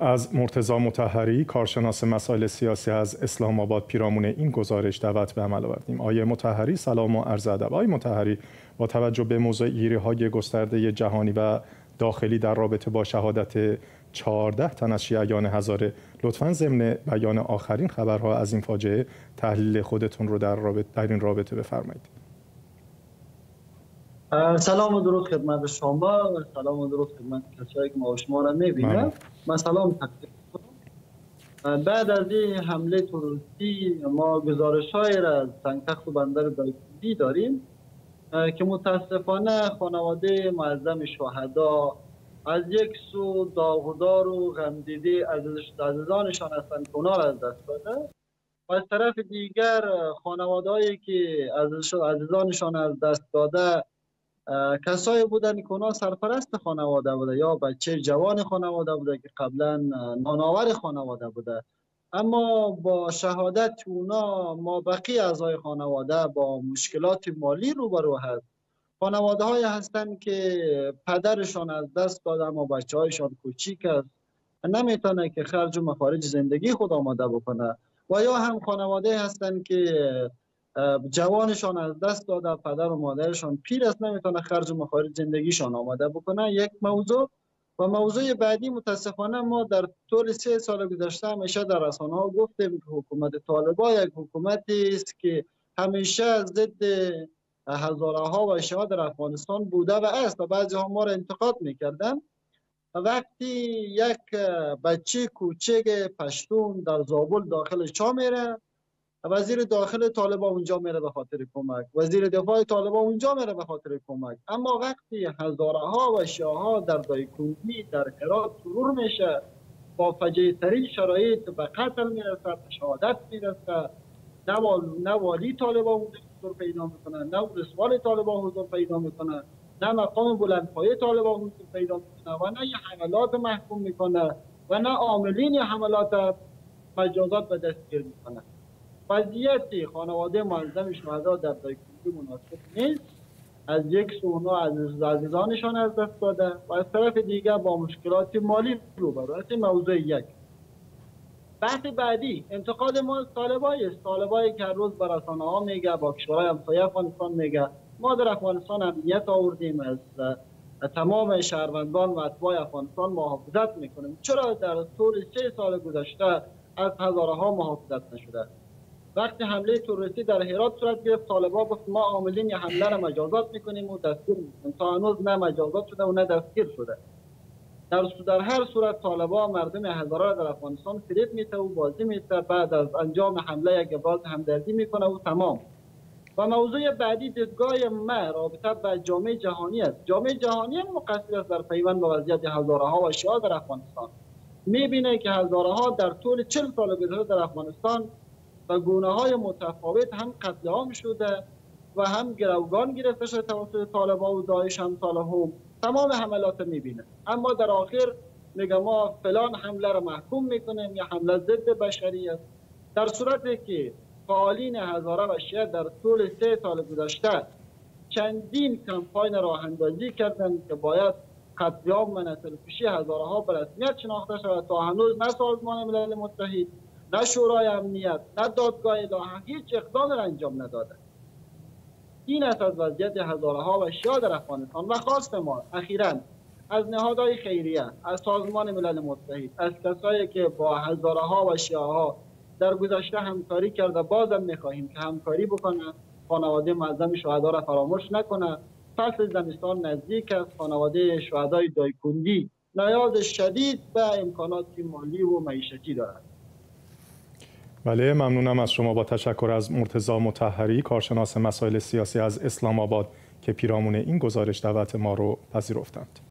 از مرتزا متحری کارشناس مسائل سیاسی از اسلام آباد پیرامون این گزارش دعوت به عمل آوردیم. آیه متحری سلام و عرض ادب. آیه متحری با توجه به موضوع ایری های گسترده جهانی و داخلی در رابطه با شهادت 14 تن از شیعیان هزاره لطفا ضمن بیان آخرین خبرها از این فاجعه تحلیل خودتون رو در, رابطه در این رابطه بفرمایید. سلام و درود خدمت شما و سلام و درود خدمت کسایی که ما و شما را می‌بینم من سلام تقدیم بعد از این حمله تروریستی ما گزارش های را از تنگتخت و بندر دایکوبی داریم که متاسفانه خانواده معظم شهدا از یک سو داغدار و غمدیده عزیزانشان هستند که از دست داده و از طرف دیگر خانواده که عزیزانشان از دست داده کسایی بودن که اونا سرپرست خانواده بوده یا بچه جوان خانواده بوده که قبلا ناناور خانواده بوده. اما با شهادت اونا ما بقی اعضای خانواده با مشکلات مالی روبرو هست. خانواده های هستند که پدرشان از دست داده اما بچه هایشان کوچیک است. نمی‌تونه که خرج و مخارج زندگی خود آماده بکنه. و یا هم خانواده هستند که جوانشان از دست داده پدر و مادرشان پیر است نمی‌تونه خرج و مخارج زندگیشان آماده بکنه. یک موضوع و موضوع بعدی متاسفانه ما در طول سه سال گذشته همیشه در رسانه ها گفتیم که حکومت طالبا یک حکومتی است که همیشه ضد هزاره ها و شهاد در افغانستان بوده و است و بعضی ها ما را انتقاد می‌کردن. وقتی یک بچه کوچک پشتون در زابل داخل چا میره وزیر داخل طالبان اونجا میره به خاطر کمک. وزیر دفاع طالبان اونجا میره به خاطر کمک. اما وقتی هزاره ها و شاه در دایکوندی در هرات فرور میشه با فجیع ترین شرایط به قتل می‌رسه به شهادت می‌رسه. نه والی طالبان حضور پیدا می‌کنه نه رسوال طالبان حضور پیدا می‌کنه نه مقام بلندپایه طالبان حضور پیدا می‌کنه و نه حملات محکوم می‌کنه و نه عاملین حملات مجازات به دستگیر می‌کنه وضعیت خانواده منظم شهدا در دایکوندی مناسب نیست. از یک سو از عزیزانشان از دست داده و از طرف دیگر با مشکلات مالی روبرو است موضوع یک. بحث بعدی انتقاد ما طالبای است. طالبایی که روز بر رسانه ها میگه با کشورهای همسایه افغانستان میگه ما در افغانستان امنیت آوردیم از تمام شهروندان و اتباع افغانستان محافظت می‌کنیم. چرا در طول سه سال گذشته از هزاره ها محافظت نشده؟ وقتی حمله تروریستی در هرات صورت گرفت طالبا گفت ما عاملین حمله را مجازات می‌کنیم و دستگیر می‌کنیم. تا هنوز نه مجازات شده و نه دستگیر شده. در در هر صورت طالبا مردم هزاره در افغانستان فریب میته و بازی میته بعد از انجام حمله یک ابراز همدردی می‌کنه و تمام. و موضوع بعدی دیدگاه ما رابطه به جامعه جهانی است. جامعه جهانی هم مقصر است در پیوند به وضعیت هزاره و شیعه در افغانستان. می‌بینه که هزاره در طول 40 سال گذشته در افغانستان و گونه های متفاوت هم قتل عام شده و هم گروگان گرفته شده توسط طالبان و داعش هم هم تمام حملات می‌بینه. اما در آخر میگه ما فلان حمله را محکوم می‌کنیم یا حمله ضد بشری است. در صورتی که فعالین هزاره و شیعه در طول سه سال گذشته چندین کمپاین راه اندازی کردند که باید قتل عام و نسل کشی هزاره ها به رسمیت شناخته شود تا هنوز نه سازمان ملل متحد نه شورای امنیت نه دادگاه اداره هیچ اقدام را انجام نداده. این است از وضعیت هزاره ها و شیا در افغانستان و خواست ما اخیرا از نهادهای خیریه از سازمان ملل متحد از کسایی که با هزاره ها و ها در گذشته همکاری کرده بازم می‌خواهیم که همکاری بکنه. خانواده معظم شهدا را فراموش نکنه. فصل زمستان نزدیک است. خانواده شهدای دایکوندی نیاز شدید به امکانات مالی و معیشتی دارد. بله ممنونم از شما با تشکر از مرتزا متحری کارشناس مسائل سیاسی از اسلام آباد که پیرامون این گزارش دعوت ما رو پذیرفتند.